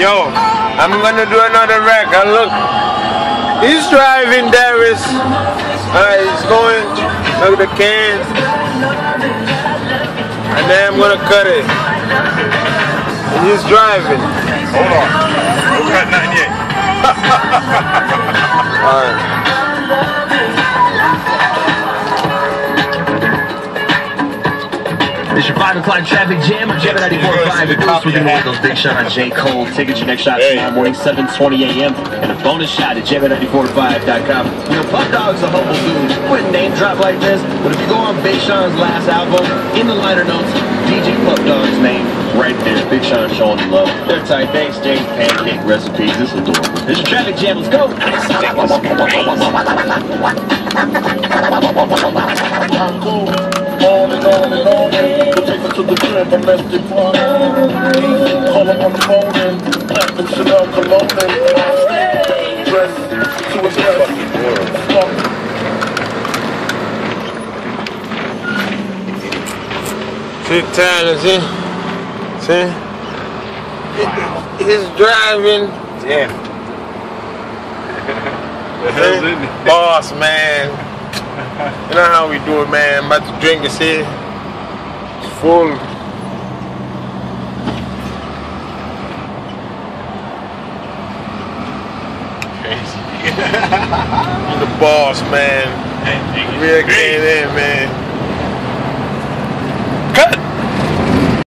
Yo, I'm gonna do another record. Look, he's driving Darius. Uh, he's going look at the can, and then I'm gonna cut it. And he's driving. Hold on. It's your 5 o'clock traffic jam on Jam 94.5 and Boost. We're going to win those big shot on J. Cole. Tickets your next shot Hey. tomorrow morning, 7.20 a.m. And a bonus shot at jam945.com. You know, Puff Dog's a humble dude. Wouldn't name drop like this, but if you go on Big Sean's last album, in the liner notes, DJ Puff Dog's name right there. Big Sean showing him love. They're tight. They exchange pancake recipes. This is adorable. It's your traffic jam. Let's go. I'm cool. To the crib, domestic fun. Call up on the phone and platinum Chanel cologne and dress to impress. Fuck. See, Tyler, see? See? He- He's driving. Damn. the hell's in? Boss, man. You know how we do it, man. I'm about to drink it, see? Full. Crazy. You the boss, man. Real came in, man.